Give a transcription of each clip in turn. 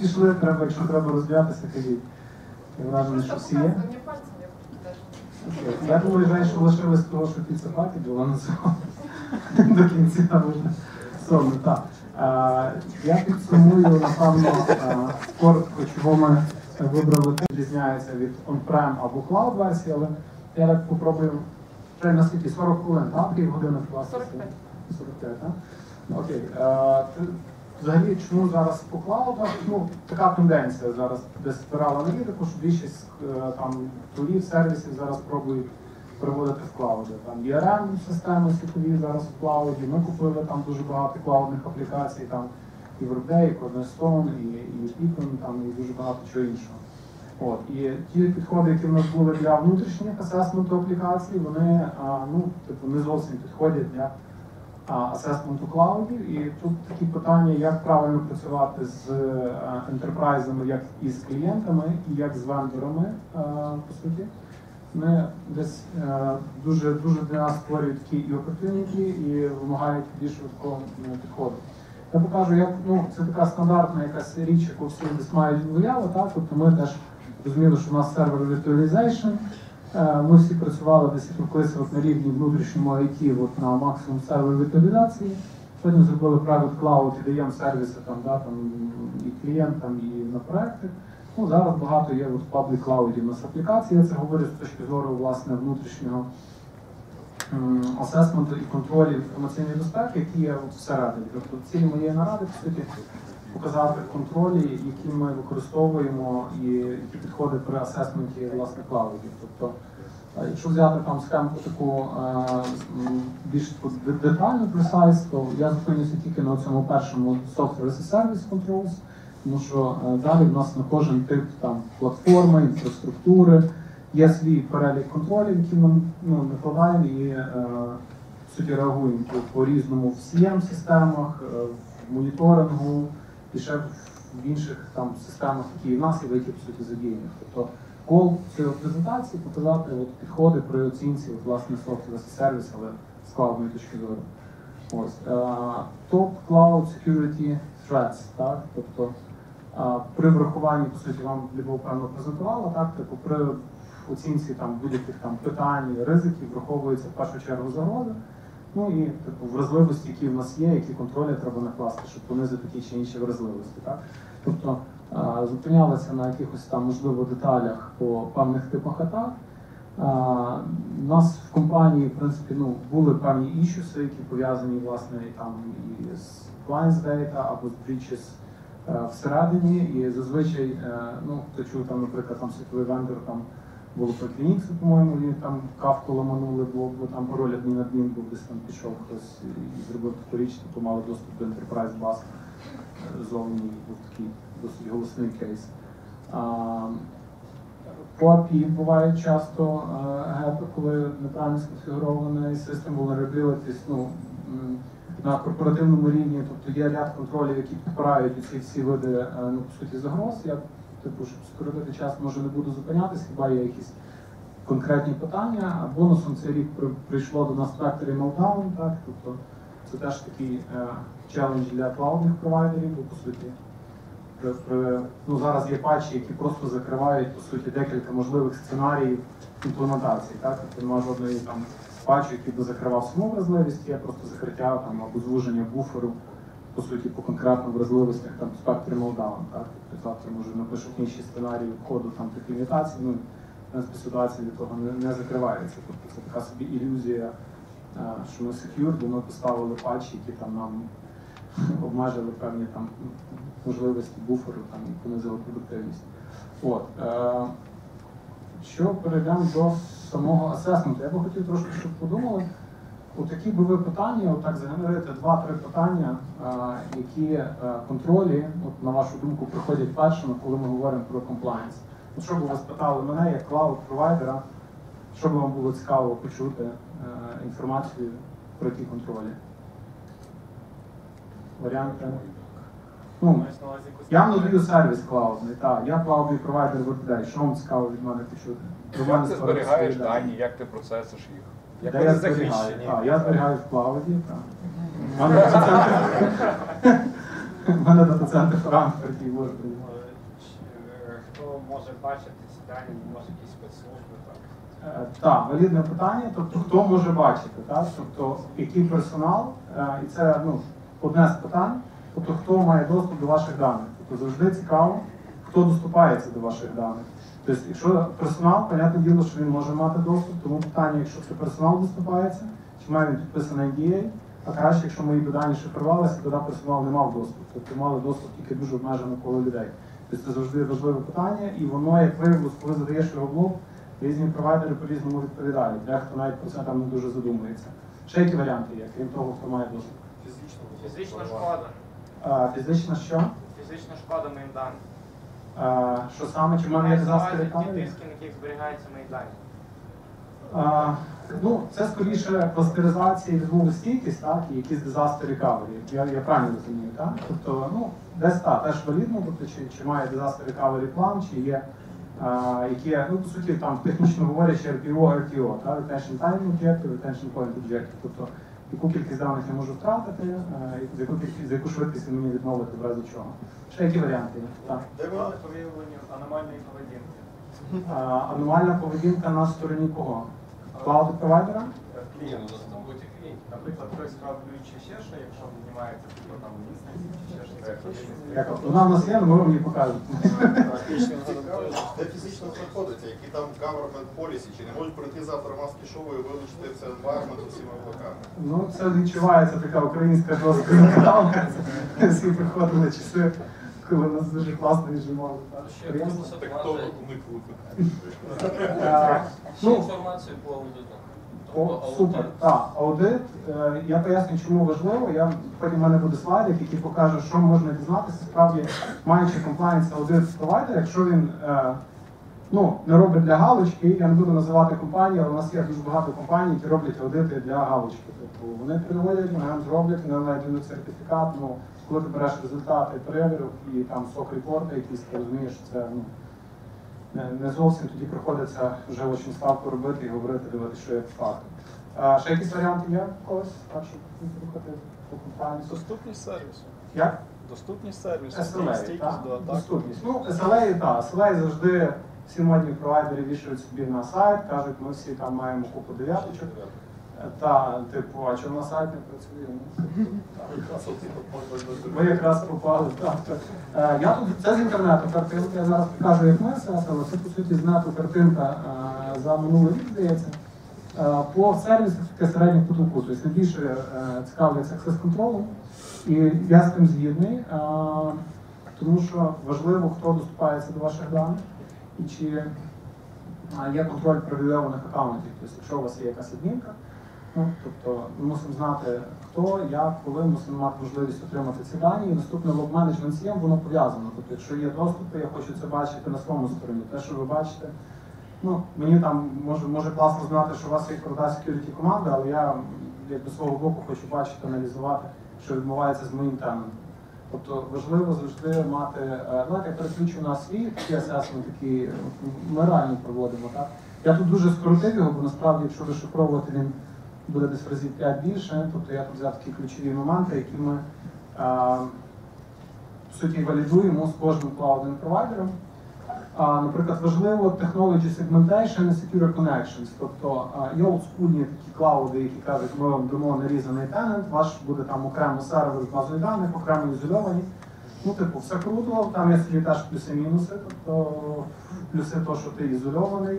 пішли, треба, якщо треба розділятися, кажіть. Я вражений, що всі є. Я думаю, жаль, що лишилось того, що піца паті була на сон. До кінця можна сонно. Так. Я підсумую, напевно, коротко, чого ми вибрали, відрізняється від on-prem або cloud версії, але я так попробую вже наскільки 40 хвилин, так? Пів години вкласти. 45. 45, так? Окей. Взагалі, чому зараз по клаудах? Ну, така тенденція зараз десь збирала аналітику, що більшість е, там тулів, сервісів зараз пробують переводити в клауди. Там ERM системи світові зараз в клауді. Ми купили там дуже багато клаудних аплікацій, там і Workday, і Cornerstone, і, і Beacon, там і дуже багато чого іншого. От і ті підходи, які в нас були для внутрішніх асесменту аплікацій, вони а, ну типу не зовсім підходять для асесменту клаудів. І тут такі питання, як правильно працювати з е, ентерпрайзами, як і з клієнтами, і як з вендорами, е, по суті. Ми десь е, дуже дуже для нас створюють такі і опортуніті, і вимагають більш швидкого підходу. Я покажу, як ну це така стандартна якась річ, яку всі десь мають вияву, так тобто ми теж розуміли, що у нас сервер virtualization, Ми всі працювали десь колись на рівні внутрішньому IT, от на максимум сервер віртуалізації. Потім зробили private cloud і даємо сервіси там, да, там, і клієнтам, і на проекти. Ну, зараз багато є от в public cloud у нас аплікацій. Я це говорю з точки зору власне внутрішнього асесменту і контролю інформаційної безпеки, які є всередині. Тобто ціль моєї наради, по суті, показати контролі, які ми використовуємо, і які підходи при асесменті власне клаудів. Тобто, е, якщо взяти там схемку таку е, більш детальну precise, то я зупинюся тільки на цьому першому Software as a Service Controls, тому що е, далі в нас на кожен тип там платформи, інфраструктури є свій перелік контролів, які ми ну, накладаємо і суті реагуємо по, різному в CM-системах, е, в моніторингу і в інших там системах, які в нас і в суті задіяні. Тобто кол цієї презентації показати от, підходи при оцінці от, власне software as але з клаудної точки зору. Ось е, топ Cloud Security Threats, так? Тобто е, при врахуванні, по суті, вам Любов певно презентувала, так? Типу при оцінці там будь-яких там питань, ризиків враховується в першу чергу загрози. Ну і типу вразливості, які в нас є, які контролі треба накласти, щоб понизити ті чи інші вразливості. Так? Тобто е, зупинялися на якихось там можливо деталях по певних типах атак. Е, У нас в компанії, в принципі, ну, були певні ішуси, які пов'язані власне там і з clients data або з breaches е, всередині. І зазвичай, е, ну, хто чув там, наприклад, там світовий вендор там Клініксу, по-моєму, і там кавку ламанули, бо, бо там пароль адмін адмін був, десь там пішов хтось і зробив таку річ, тобто мали доступ до Enterprise Bus е, зовні, був такий досить голосний кейс. А, по API бувають часто е, гепи, коли неправильно сконфігурований System Vulnerabilities, ну, на корпоративному рівні, тобто є ряд контролів, які підпирають ці всі види е, ну, по суті загроз. Я типу, щоб скоротити час, може не буду зупинятися, хіба є якісь конкретні питання. Бонусом цей рік прийшло до нас Factory Meltdown, так, тобто це теж такий е, челендж для клаудних провайдерів, бо по суті. Ну, зараз є патчі, які просто закривають по суті декілька можливих сценаріїв імплементації. Так? Тобто немає жодної там патчу, який би закривав саму вразливість, є просто закриття там, або звуження буферу по суті, по конкретно вразливостях там спектрі молдаун, так? Тобто завтра може напишуть інші сценарії входу там тих імітацій, ну, принципі, ситуація від того не, не закривається. Тобто це така собі ілюзія, е, що ми secure, бо ми поставили патчі, які там нам обмежили певні там можливості буферу там, і понизили продуктивність. От, е, що перейдемо до самого assessment у, я би хотів трошки, щоб подумали. У такі би ви питання, отак за generate ити два-три питання, які е, control і, от, на вашу думку, приходять першими, коли ми говоримо про compliance. От що б ви спитали мене як cloud provider а, що б вам було цікаво почути е, інформацію про ті контролі? Варіанти? Ну, я надаю сервіс клаудний, так. Я клаудний провайдер Workday. Що вам цікаво від мене почути? Як ти зберігаєш дані, як ти процесиш їх? Як вони я зберігаю? захищені? Я зберігаю в клауді. У мене дата-центр Франкфурт і може бути. Е, Хто може бачити ці дані, може якісь спецслужби так? Е, Так, валідне питання. Тобто, хто може бачити, так? Тобто, який персонал, е, і це ну, одне з питань. Тобто, хто має доступ до ваших даних. Тобто завжди цікаво, хто доступається до ваших даних. Тобто, якщо персонал, понятне діло, що він може мати доступ, тому питання, якщо це персонал доступається, чи має він підписаний NDA, а краще, якщо мої дані шифрувалися, тоді персонал не мав доступ. Тобто мали доступ тільки дуже обмежене коло людей. Тобто це завжди важливе питання, і воно, як виявилось, коли задаєш його в лоб, різні провайдери по-різному відповідають. Дехто навіть про це там не дуже задумується. Ще які варіанти є, крім того, хто має доступ. Фізична шкода. А, фізична що? Фізична шкода моїм даним. А, що саме? Чи в мене є дизастер ті диски, на яких зберігаються мої дані. А, ну, це скоріше кластеризація і відмовостійкість, так, і якісь дизастер recovery. Я, я правильно розумію, так? Тобто, ну, десь так, теж валідно, тобто, чи, чи має disaster recovery plan, чи є а, які, ну, по суті, там технічно говорячи, RPO, RTO, так, Retention Time Objective, Retention Point Objective. Тобто, яку кількість даних я можу втратити, е, за яку, кількість- за яку швидкість він мені відмовити в разі чого. Ще які варіанти є? Так. Де ви аномальної поведінки? А, аномальна поведінка на стороні кого? Cloud провайдера? Клієнт. Наприклад, хтось ключ ще що, якщо знімається типу, там чи ще щось. Як вона в нас є, але ми вам її покажемо. Де фізично знаходиться, які там government policy, чи не можуть прийти завтра маски шоу і вилучити це environment усіма облаками? Ну, це відчувається така українська жорстка. Всі приходили часи, коли нас дуже класно віджимали. так. Так хто не? Е, Ще Ну, інформацію по аудиту. О, супер. Так, аудит. е, Я поясню, чому важливо. Я потім в мене буде слайдик, який покаже, що можна дізнатися. Справді, маючи комплайнс аудит провайдер, якщо він е, ну, не робить для галочки, я не буду називати компанії, але у нас є дуже багато компаній, які роблять аудити для галочки. Тобто вони приводять, вони зроблять, вони надають сертифікат. Ну, коли ти береш результати перевірок і там сок репорти, якісь ти розумієш, що це ну, не, не зовсім тоді приходиться вже очень ставку робити і говорити, дивитися, що є факт. А, ще якісь варіанти є когось? Так, щоб рухати по компанії? Доступність сервісу. Як? Доступність сервісу. SLA, Стійкість так? до атак. Доступність. Ну, SLA, так. SLA завжди всі модні провайдери вішають собі на сайт, кажуть, ми всі там маємо купу дев'яточок. Та, типу, а чому на сайт не працює? Ну, Ви якраз попали. Так, так. Е, Я тут це з інтернету картинка. Я зараз покажу, як ми але це по суті з нету картинка е, за минулий рік, здається. Е, По сервісах таке середнє потоку. Тобто найбільше цікавляться access контролем. І я з цим згідний, тому що важливо, хто доступається до ваших даних і чи є контроль привілейованих аккаунтів. Тобто, якщо у вас є якась адмінка, Ну, тобто мусимо знати, хто, як, коли мусимо мати можливість отримати ці дані. І наступне лог менеджмент CM, воно пов'язано. Тобто, якщо є доступи, я хочу це бачити на своєму стороні. Те, що ви бачите, ну мені там може, може класно знати, що у вас є крута security команда, але я як до свого боку хочу бачити, аналізувати, що відбувається з моїм темом. Тобто важливо завжди мати, е, давайте я переключу на свій такий асесмент, е, ми реально проводимо. Так? Я тут дуже скоротив його, бо насправді, якщо розшифровувати, він буде десь разів 5 більше. Тобто я тут взяв такі ключові моменти, які ми в суті валідуємо з кожним клаудним провайдером. Наприклад, важливо technology segmentation і secure connections. Тобто є олдскульні такі клауди, які кажуть, ми вам дамо нарізаний тенант, ваш буде там окремо сервер з базою даних, окремо ізольовані. Ну, типу, все круто, там є собі теж плюси-мінуси, тобто плюси то, що ти ізольований,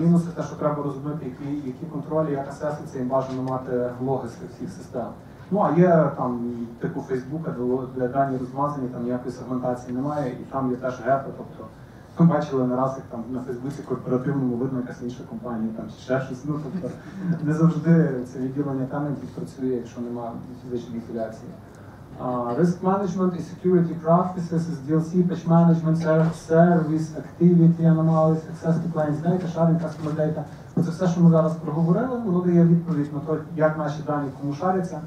мінуси те, що треба розуміти, які, які контролі, як асеситься, і бажано мати логи з всіх систем. Ну, а є там, типу Фейсбука, де, дані розмазані, там ніякої сегментації немає, і там є теж гепи, тобто ми бачили не раз, як там на Фейсбуці корпоративному видно якась інша компанія, там чи ще щось. Ну, тобто не завжди це відділення талентів працює, якщо немає фізичної філіації. Uh, risk management і security practices, SDLC, patch management, ser- service, activity analysis, access to clients data, sharing customer data. Це все, що ми зараз проговорили, воно дає відповідь на те, як наші дані кому шаряться,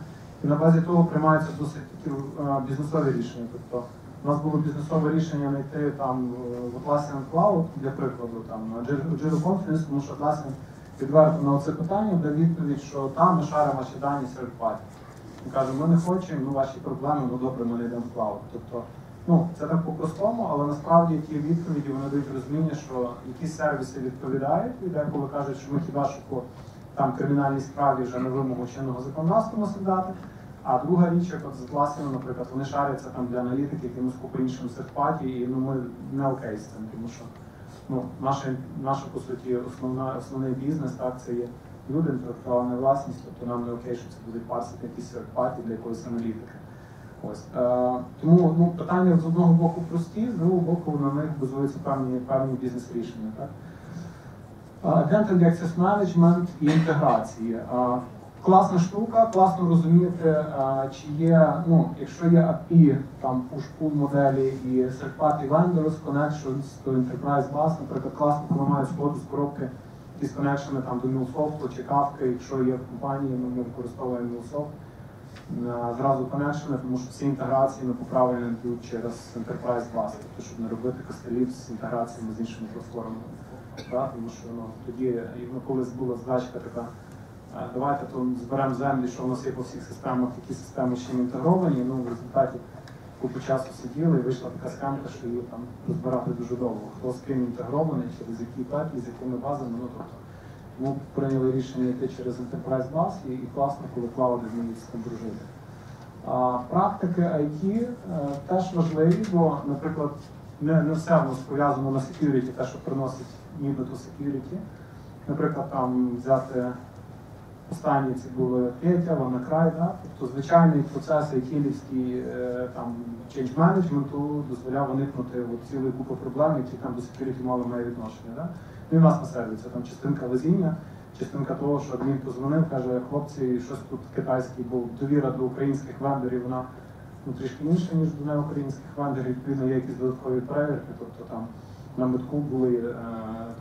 і на базі того приймаються досить такі е, бізнесові рішення. Тобто у нас було бізнесове рішення знайти там е, в Atlassian Cloud, для прикладу, там Jira Conference, тому що Atlassian відверто на це питання дає відповідь, що там ми шаримо ваші дані серед паті. Каже, ми не хочемо, ну ваші проблеми, ну добре, ми не йдемо в клауд. Тобто, ну це так по-простому, але насправді ті відповіді вони дають розуміння, що якісь сервіси відповідають, і деколи кажуть, що ми хіба що по там кримінальній справі вже на вимогу чинного законодавства мусимо дати. А друга річ, як от з Atlassian, наприклад, вони шаряться там для аналітики, якимось купу іншим серпаті, і ну ми не окей з цим, тому що ну, наша, наша по суті основна, основний бізнес, так, це є люди, інтелектуальна власність, тобто нам не окей, що це будуть парсити якісь серпаті для якоїсь аналітики. Ось. Е, тому ну, питання з одного боку прості, з другого боку на них базуються певні, певні бізнес-рішення. Так? Identity Access Management і інтеграції. Е, Класна штука, класно розуміти, е, чи є, ну, якщо є API, там push-pull моделі і third-party vendors, connections to enterprise bus, наприклад, класно, коли мають сходу з коробки якісь коннекшени там до MuleSoft чи Kafka, якщо є в компанії, ми використовуємо MuleSoft, е, зразу коннекшени, тому що всі інтеграції ми поправлені йдуть через Enterprise Bus, тобто, щоб не робити костелів з інтеграціями з іншими платформами. Так? Тому що ну, тоді, ну, колись була задачка така, е, давайте то зберемо землі, що в нас є по всіх системах, які системи ще не інтегровані, ну, в результаті купу часу сиділи і вийшла така схемка, що її там розбирати дуже довго. Хто з ким інтегрований, через які петлі, з якими базами, ну тобто. Ми прийняли рішення йти через Enterprise Bus і, і класно, коли клауди вміють з цим дружити. А, практики IT е, теж важливі, бо, наприклад, не, не все в нас пов'язано на security, те, що приносить нібито security. Наприклад, там взяти останні це були Петя, Ванакрай, да? тобто звичайний процес айтілівський е, там change management дозволяв уникнути от цілої купи проблем, які там до security мало має відношення. Да? Ну і в нас на сервісі там частинка везіння, частинка того, що адмін позвонив, каже, хлопці, щось тут китайське, бо довіра до українських вендорів, вона ну, трішки інша, ніж до неукраїнських вендорів, відповідно, є якісь додаткові перевірки, тобто там на метку були е,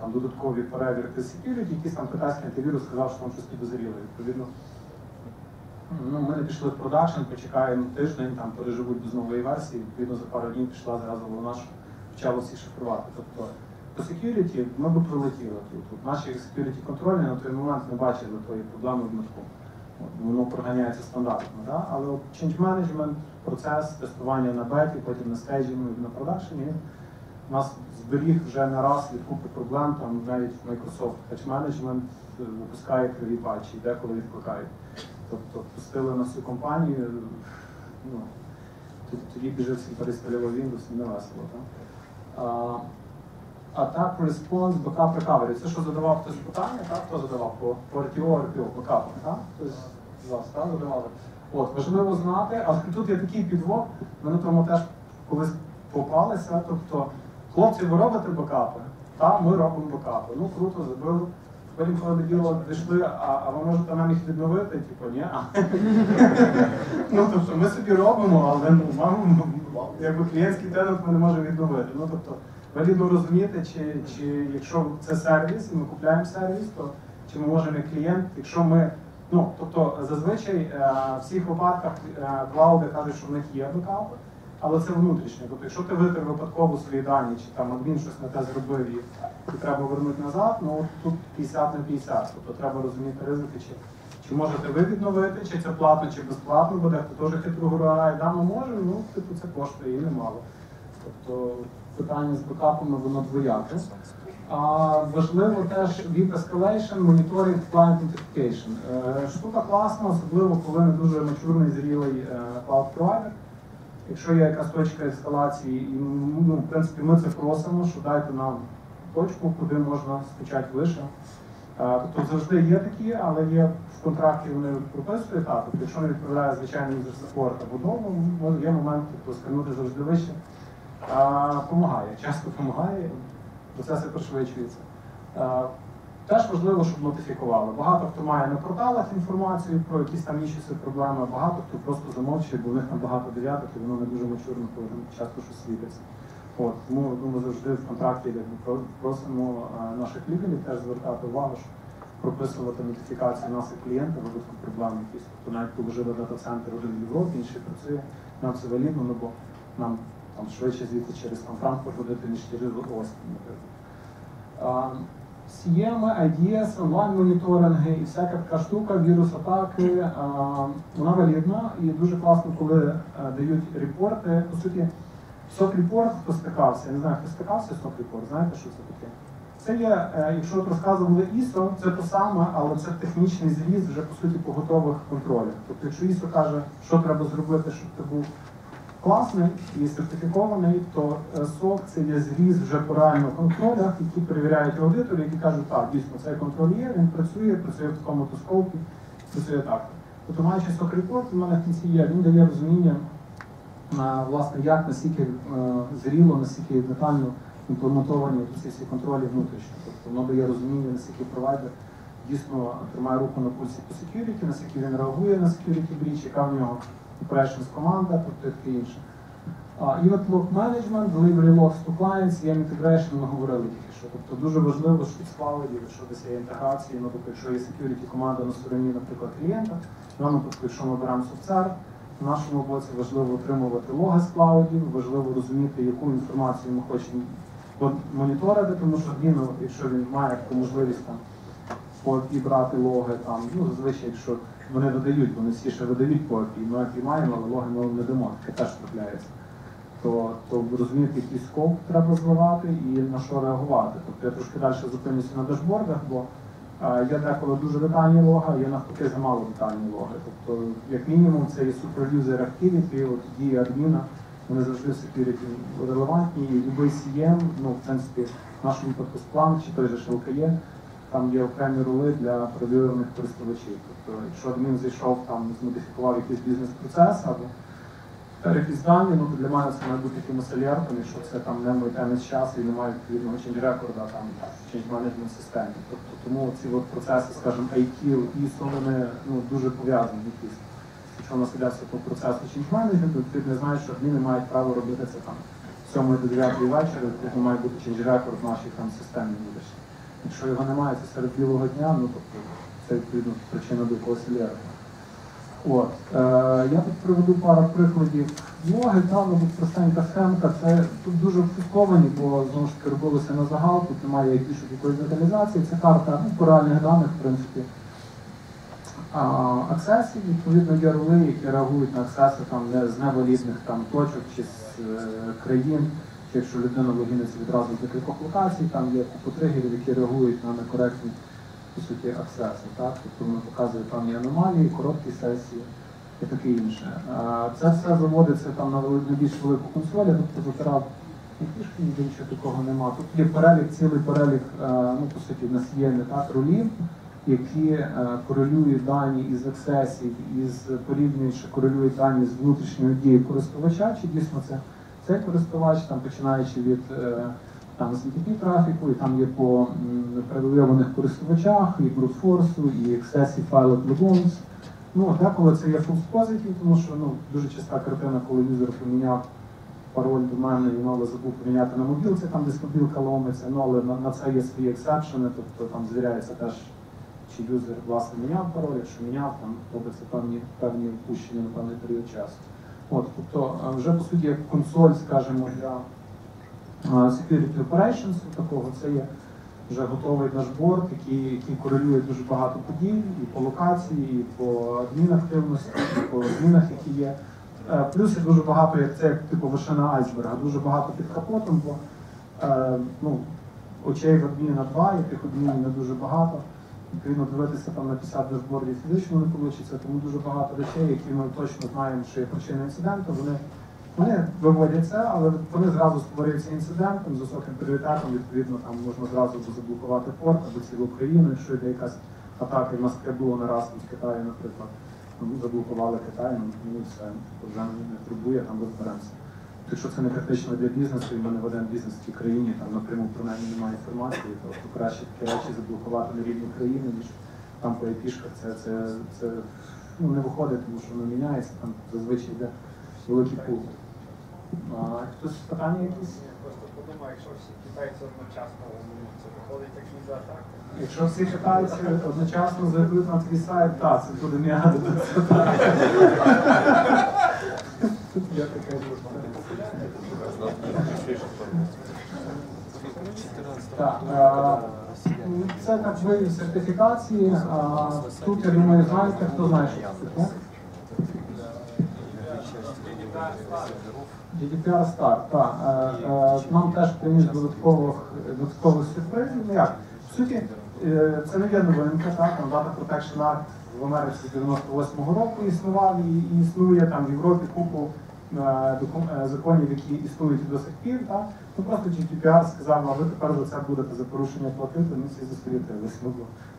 там додаткові перевірки security, якийсь там китайський антивірус сказав, що там щось підозріло. Відповідно, ну, ми не пішли в продакшн, почекаємо тиждень, там переживуть без нової версії, відповідно за пару днів пішла зразу вона, що почало всі шифрувати. Тобто по security ми б прилетіли тут. Наші security контрольні на той момент не бачили тої проблеми в метку. Воно проганяється стандартно. Да? Але change management, процес тестування на беті, потім на стейджингу на продакшені, він нас зберіг вже не раз від купи проблем, там навіть Microsoft Patch Management е, випускає криві патчі, деколи відкликають. Тобто пустили на всю компанію, ну, тоді- біжив всі пересталював Windows, не весело. Так? А, Attack Response, Backup Recovery. Це що задавав хтось питання, так? Хто задавав по, по RTO, RPO, бакапах, так? Хтось з вас так, задавали? От, важливо знати, але тут є такий підвох, ми тому теж колись попалися. Тобто, хлопці, ви робите бакапи? Так, ми робимо бакапи. Ну круто, забили. Потім, коли до діло дійшли, а, а ви можете нам їх відновити? Типу, ні. ну тобто ми собі робимо, але ну, вам якби клієнтський тенант ми не можемо відновити. Ну тобто валідно розуміти, чи, чи якщо це сервіс, і ми купляємо сервіс, то чи ми можемо як клієнт, якщо ми. Ну, тобто зазвичай е, в всіх випадках е, клауди кажуть, що в них є бекапи, але це внутрішнє. Тобто, якщо ти витер випадково свої дані, чи там адмін щось не те зробив і, і треба вернути назад, ну тут 50 на 50. Тобто треба розуміти ризики, чи, чи можете ви відновити, чи це платно, чи безплатно, бо дехто теж хитро грає, да, ми можемо, ну типу це коштує і немало. Тобто питання з бекапами воно двояке. А важливо теж від escalation, monitoring, client notification. Е, Штука класна, особливо коли не дуже мачурний зрілий е, cloud provider. Якщо є якась точка ескалації, і ну, в принципі ми це просимо, що дайте нам точку, куди можна скачати лише. Е, Тобто завжди є такі, але є в контракті вони прописують, так, тобто якщо не відповідає звичайний user support або дома, може, є момент тобто, сканути завжди вище. А, Помагає, часто допомагає, процеси пришвидшуються. Теж важливо, щоб нотифікували. Багато хто має на порталах інформацію про якісь там інші проблеми, багато хто просто замовчує, бо в них там багато дев'яток і воно не дуже мачурно, коли часто щось світиться. От, тому ну, ми завжди в контракті просимо наших лікарів теж звертати увагу, щоб прописувати нотифікацію наших клієнтів випадку проблем якісь. Тобто навіть положили дата-центр один в Європі, інший працює, нам це валідно, ну, бо нам там швидше звідти через там, Франкфурт ходити, ніж через Остін, наприклад. А, CM, IDS, онлайн-моніторинги і всяка така штука, вірус-атаки, вона валідна і дуже класно, коли е, дають репорти. По суті, сок-репорт, хто я не знаю, хто стикався сок-репорт, знаєте, що це таке? Це є, е, якщо от розказували ISO, це те саме, але це технічний зріз вже по суті по готових контролях. Тобто, якщо ISO каже, що треба зробити, щоб ти був класний і сертифікований, то е, SOC це є зріз вже по реально контролях, які перевіряють аудитори, які кажуть, так, дійсно, цей контроль є, він працює, працює в такому то працює так. Тобто, маючи SOC репорт, у мене в кінці є, він дає розуміння, власне, як наскільки е, зріло, наскільки детально імплементовані ці всі контролі внутрішні. Тобто воно дає розуміння, наскільки провайдер дійсно тримає руку на пульсі по security, наскільки він реагує на security breach, яка в нього operations команда, тобто таке інше. От log management, delivery logs to clients, є integration, ми говорили тільки що. Тобто дуже важливо, що склали, якщо десь є інтеграції, ну тобто, якщо є security команда на стороні, наприклад, клієнта, в даному якщо ми беремо софтвер, в нашому боці важливо отримувати логи з клаудів, важливо розуміти, яку інформацію ми хочемо моніторити, тому що він, ну, якщо він має таку можливість там підбрати логи, там, ну зазвичай, якщо вони додають, вони всі ще видають по API, ми API маємо, але логи ми не дамо, таке теж трапляється. То, то розуміти, який скоп треба зливати і на що реагувати. Тобто я трошки далі зупинюся на дашбордах, бо є деколи дуже детальні логи, є навпаки замало детальні логи. Тобто, як мінімум, це є user activity, от дії адміна, вони завжди security релевантні, і будь-який CM, ну, в принципі, в нашому випадку Splunk чи той же LKE, там є окремі роли для перевірених користувачів. Тобто, якщо адмін зайшов там, змодифікував якийсь бізнес-процес або якісь дані, ну, то для мене це має бути якимось алертом, якщо це там не мій темний час і немає відповідного change рекорда там в change management системі. Тобто, тому ці от процеси, скажімо, IQ, ISO, вони ну, дуже пов'язані якісь. Якщо у нас йдеться по процесу change management, то ти не знаєш, що адміни мають право робити це там з 7 до 9 вечора, відповідно має бути change рекорд в нашій там системі внутрішній. Якщо його немає, це серед білого дня, ну тобто це відповідно причина до якогось. От. Е, я тут приведу пару прикладів блоги, там ну, простенька схемка. Це тут дуже впусковані, бо знову ж таки робилося на загал, тут немає більше якоїсь деталізації. Це карта ну, по реальних даних, в принципі. А, аксесів, відповідно, є роли, які реагують на аксеси там, не з невалідних там, точок чи з е, країн. Чи якщо людина логіниться відразу з декількох локацій, там є купу тригерів, які реагують на некоректні по суті аксеси. Так? Тобто воно показує певні аномалії, короткі сесії і таке інше. Це все заводиться там на вели- на більш велику консоль, я тобто затирав і фішки, ніде нічого такого нема. Тут є перелік, цілий перелік, е, ну по суті, в нас є не так ролів, які е, корелюють дані із аксесів, із порівнюючи корелюють дані з внутрішньою дією користувача, чи дійсно це цей користувач, там починаючи від е, там SMTP трафіку, і там є по привілейованих користувачах, і брутфорсу, і і файлик Legons. Ну, деколи це є false positive, тому що ну, дуже часта картина, коли юзер поміняв пароль до мене і але забув поміняти на мобілці, там десь мобілка ломиться, ну але на, на це є свої ексепшени, тобто там звіряється теж, чи юзер власне міняв пароль, якщо міняв, там робиться певні певні впущення на певний період часу. От, тобто е, вже по суті як консоль, скажімо, для е, security operations такого, це є вже готовий дашборд, який, який корелює дуже багато подій і по локації, і по адмінактивності, і по змінах, які є. Е, Плюс є дуже багато, як це як типу вершина айсберга, дуже багато під капотом, бо ну, очей в адміна два, і тих адмінів не дуже багато. Відповідно, дивитися там на 50 дашбордів фізично не вийде, тому дуже багато речей, які ми точно знаємо, що є причиною інциденту, вони, вони виводять це, але вони зразу створюються інцидентом з високим пріоритетом, відповідно, там можна зразу заблокувати порт або цілу країну, якщо йде якась атака, і в нас було не раз від Китаю, наприклад. Заблокували Китай, ну ну, все, вже не турбує, там розберемося. Якщо це не критично для бізнесу, і ми не ведемо бізнес в тій країні, там напряму про неї немає інформації, то, то краще такі речі заблокувати на рівні країни, ніж там по епішках це, це, це ну, не виходить, тому що воно міняється, там зазвичай йде великий пул. А, хтось питання якісь? Я просто подумав, якщо всі китайці одночасно це виходить як за атака. Якщо всі китайці одночасно зайдуть на твій сайт, так, це буде до Я таке Так, е, Це так вивів сертифікації. Тут, я думаю, знаєте, хто знає, що це таке? GDPR Start, так. Е, е, Нам теж приніс додаткових, додаткових сюрпризів. Ну як? В суті, це не є новинка, так, там Data Protection Act в Америці з 98-го року існував і, існує там в Європі купу законів, які існують до сих пір. Так? Ну просто GDPR сказав, а ви тепер за це будете за порушення платити, ну всі засвітилися. Бо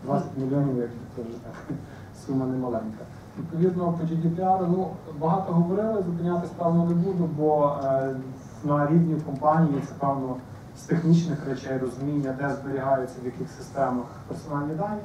20 мільйонів, як вже так, сума немаленька. Відповідно, по GDPR, ну багато говорили, зупинятись певно не буду, бо е, на рівні компанії це певно з технічних речей розуміння, де зберігаються в яких системах персональні дані,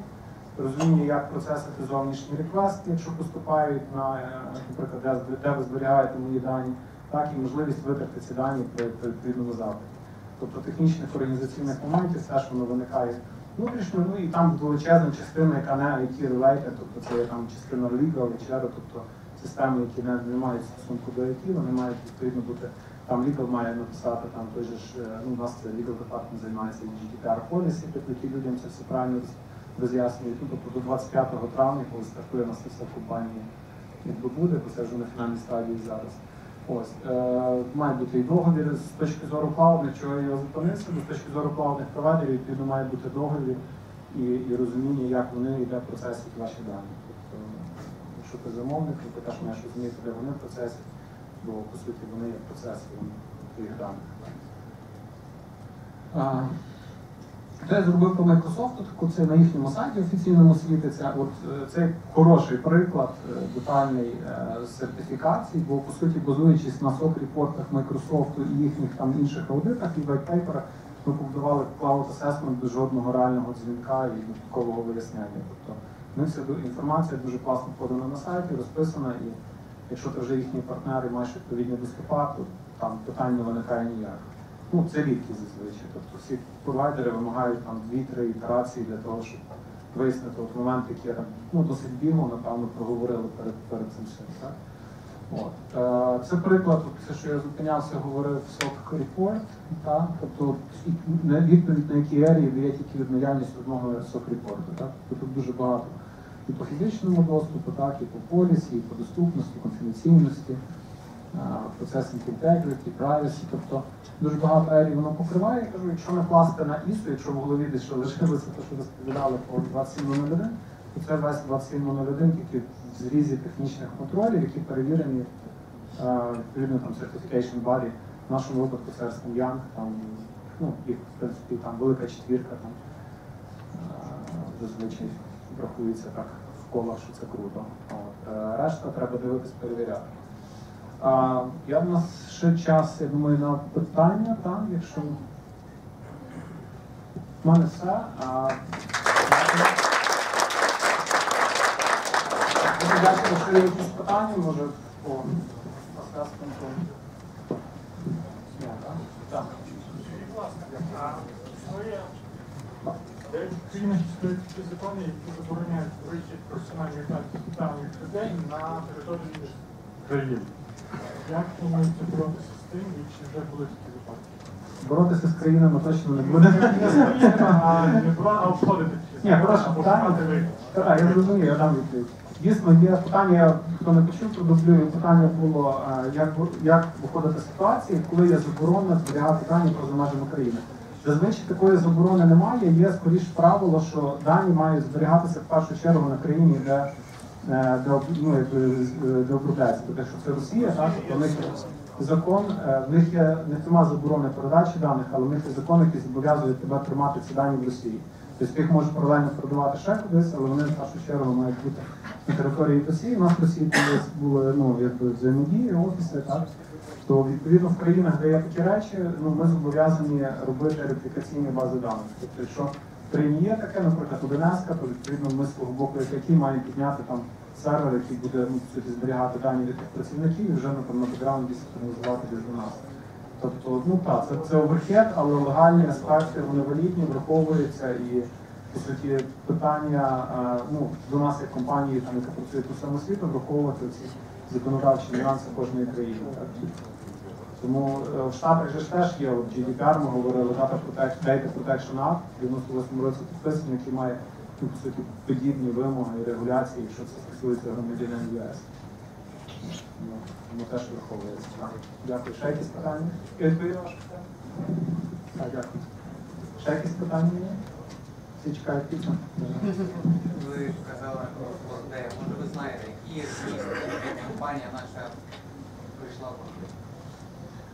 розуміння, як процесити зовнішні реквести, якщо поступають на, е, наприклад, де, де ви зберігаєте мої дані, так і можливість витрати ці дані при, відповідному запиті. Тобто технічних організаційних моментів теж воно виникає внутрішньо, ну і там величезна частина, яка не IT related, тобто це є там частина legal, HR, тобто системи, які не, не мають стосунку до IT, вони мають відповідно бути. Там legal має написати там той же ж, е, ну у нас це legal department займається GDPR policy, тобто які людям це все правильно роз- роз'яснюють. Ну, тобто до 25 травня, коли стартує в компанії, буде, бо це вже на фінальній стадії зараз. Ось е, має бути і договір з точки зору клаудних, чого я зупинився, бо з точки зору клаудних провайдерів відповідно має бути договір і, і розуміння, як вони йде процесують ваші дані. Тобто, якщо ти замовник, то ти теж маєш розуміти, де вони процесують, бо по суті вони є процесором твоїх даних. Я зробив по Microsoft, таку це на їхньому сайті офіційному світиться. От е, це хороший приклад е, детальний е, сертифікацій, бо по суті, базуючись на сок-репортах Microsoft і їхніх там інших аудитах і white-paperах, ми побудували cloud assessment без жодного реального дзвінка і додаткового виясняння. Тобто ми ду- інформація дуже класно подана на сайті, розписана, і якщо ти вже їхні партнери маєш відповідні доступа, то там питань виникає ніяк. Ну, це рідкість зазвичай. Тобто всі провайдери вимагають там 2-3 ітерації для того, щоб вияснити от момент, який я ну, досить бігом, напевно, проговорили перед, перед цим всім. От. Е, Це приклад, от що я зупинявся, говорив SOC Report, так? тобто відповідь на які ерії дає тільки відміряльність одного SOC Report. Так? Тобто тут дуже багато і по фізичному доступу, так, і по полісі, і по доступності, конфіденційності, процесинг integrity, privacy, тобто дуже багато ерій воно покриває. Я кажу, якщо не класти на ISO, якщо в голові десь що лишилося, те, що розповідали по 2701, то це весь 2701 тільки в зрізі технічних контролів, які перевірені е, відповідно там certification body. В нашому випадку це Young, там ну, їх в принципі там велика четвірка там е, зазвичай рахується так в колах, що це круто. От. Е, Решта треба дивитись, перевіряти. А, я в нас ще час, я думаю, на питання, так, якщо в мене все. А, дякую, що є якісь питання, може по асеспенту. Так? Так. Україна існують такі закони, які забороняють вихід персональних даних людей на території країн. Як планується боротися з тим, і чи вже були такі випадки? Боротися з країнами точно не буде. А не бро- а обходити Ні, хороше питання. Так, я зрозумів, я дам відповідь. Дійсно, є питання, я, хто не почув, продублюю. Питання було, як, як виходити з ситуації, коли є заборона зберігати дані поза межами країни. Зазвичай такої заборони немає. Є скоріш правило, що дані мають зберігатися в першу чергу на країні, де, е, де, об- ну, е, де обробляється. Тобто, якщо це Росія, так, в них закон, в них є в них немає заборони передачі даних, але в них є закон, який зобов'язує тебе тримати ці дані в Росії. Тобто їх можеш паралельно продавати ще кудись, але вони в першу чергу мають бути на території Росії. У нас в Росії були ну, якби взаємодії, офіси, так? То відповідно в країнах, де є такі речі, ну, ми зобов'язані робити реплікаційні бази даних. Тобто, якщо країні є таке, наприклад, у то відповідно ми з свого боку, як IT, маємо підняти там сервер, який буде ну, зберігати дані від тих працівників і вже там, на бекграунді синхронізувати до нас. Тобто, ну так, це, це overhead, але легальні аспекти вони валідні, враховуються і по суті питання е, ну, до нас як компанії, там, яка працює по всьому світу, враховувати ці законодавчі нюанси кожної країни. Тому е, в Штатах же ж теж є от GDPR, ми говорили, Data Protection, Data Protection Act в 98 році підписаний, який має ну, по суті подібні вимоги і регуляції, якщо це стосується громадянин ЄС. Ну, Тому теж враховується. Дякую. Ще якісь питання? Я відповів ваше питання? Так, дякую. Ще якісь питання є? Всі чекають підсумку? Ви казали про Workday. Може ви знаєте, які компанія наша прийшла в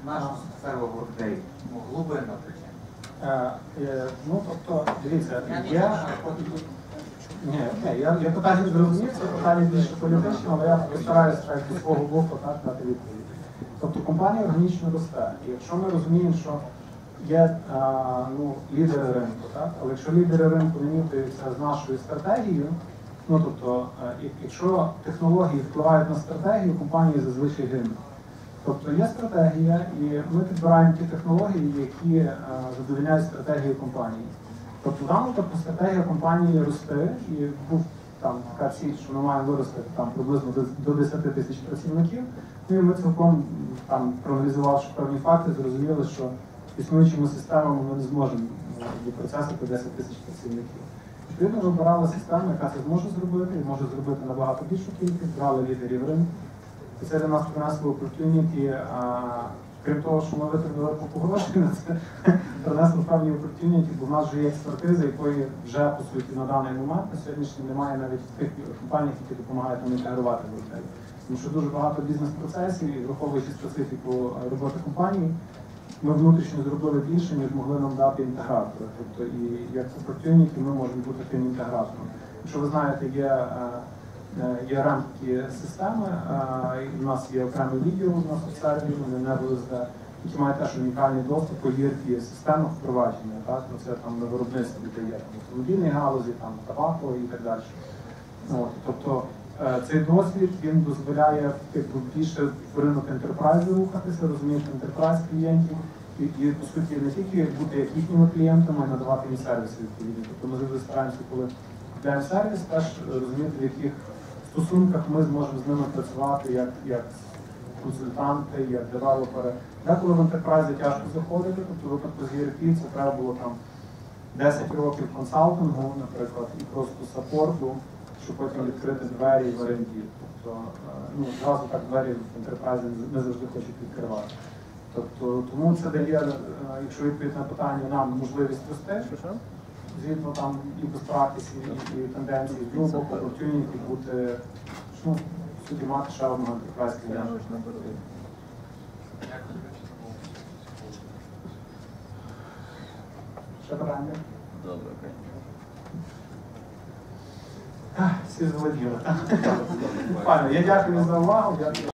Нашу сферу Workday. Ну, глибинно причем. Е, Ну, тобто, дивіться, Я. Ні, ні, я, я питання зрозумів, це питання більше політичне, але я постараюся зі свого боку дати відповідь. Тобто компанія органічно росте. І якщо ми розуміємо, що є а, ну, лідери ринку, так? але якщо лідери ринку не мітаються з нашою стратегією, ну тобто, якщо технології впливають на стратегію, компанії зазвичай гинуть. Тобто є стратегія, і ми підбираємо ті технології, які е, задовольняють стратегію компанії. Тобто даному випадку стратегія компанії росте, і був там така ціль, що ми маємо вирости там приблизно до- до 10 тисяч працівників. Ну і ми цілком там проаналізувавши певні факти, зрозуміли, що існуючими системами ми не зможемо е, відпроцесити 10 тисяч працівників. Відповідно, вибирали систему, яка це зможе зробити, і може зробити набагато більшу кількість, брали лідерів ринку. Це для нас принесло opportunity, а, крім того, що ми витратили купу грошей це, принесло певні opportunity, бо в нас вже є експертиза, якої вже по суті на даний момент на сьогоднішній немає навіть в тих компаніях, які допомагають нам інтегрувати людей. Тому що дуже багато бізнес-процесів, враховуючи специфіку е, роботи компанії, ми внутрішньо зробили більше, ніж могли нам дати інтегратори. Тобто і як opportunity ми можемо бути тим інтегратором. Якщо ви знаєте, є е, е, є рамки системи, е, у нас є окремий відділ вони не ВСД, які мають теж унікальний доступ, по повірки системи впровадження, так? Ну, це там на виробництві дає там, в автомобільній галузі, там табако і так далі. От, тобто е, цей досвід він дозволяє типу, більше в ринок ентерпрайзу рухатися, розуміти ентерпрайз клієнтів і, і по суті не тільки бути як їхніми клієнтами, а надавати їм сервіси відповідні. Тобто ми завжди стараємося, коли купляємо сервіс, теж розуміти, в яких стосунках ми зможемо з ними працювати як, як консультанти, як девелопери. Деколи в ентерпрайзі тяжко заходити, тобто в випадку з ERP це треба було там 10 років консалтингу, наприклад, і просто саппорту, щоб потім відкрити двері в оренді. Тобто, е, ну, зразу так двері в ентерпрайзі не завжди хочуть відкривати. Тобто, тому це дає, е, якщо відповідь на питання, нам можливість рости, згідно там і безпрактиці, і, і тенденції, з другого боку, opportunity бути, ну, в суті, мати ще одного клієнта. Ще питання? Добре, окей. Всі зголоділи. Пане, я дякую за увагу. Дякую.